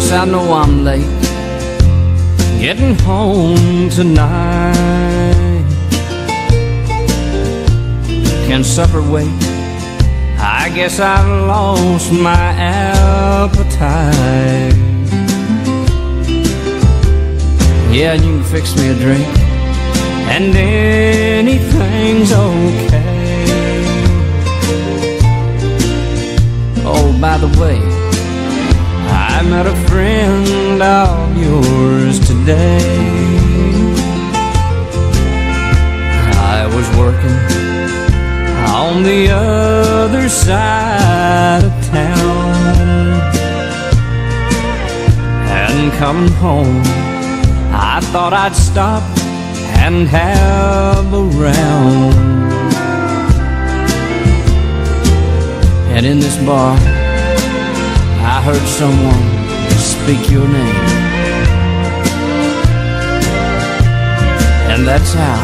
Yes, I know I'm late getting home tonight. Can supper wait? I guess I've lost my appetite. Yeah, you can fix me a drink, and anything's okay. Oh, by the way, I met a friend of yours today. I was working on the other side of town. And coming home, I thought I'd stop and have a round. And in this bar, I heard someone speak your name. And that's how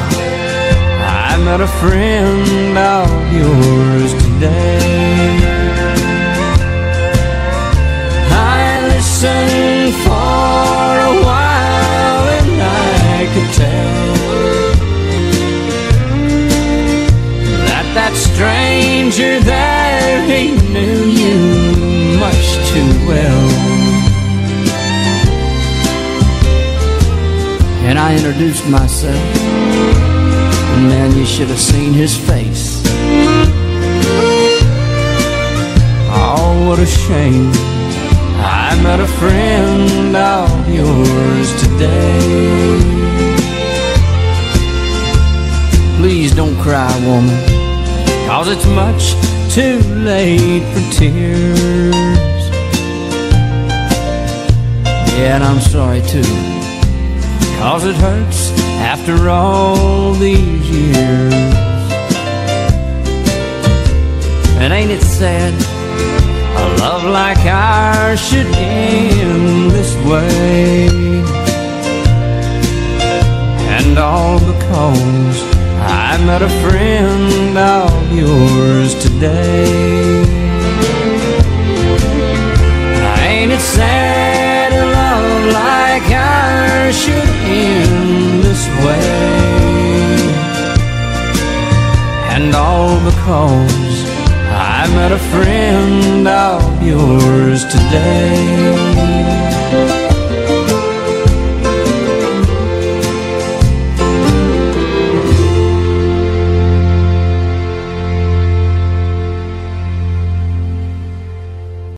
I met a friend of yours today. I listened for a while and I could tell that that stranger there, he knew you I introduced myself. And man, you should have seen his face. Oh, what a shame. I met a friend of yours today. Please don't cry, woman, cause it's much too late for tears. Yeah, and I'm sorry too, cause it hurts after all these years. And ain't it sad? A love like ours should end this way. And all because I met a friend of yours today. Because I met a friend of yours today.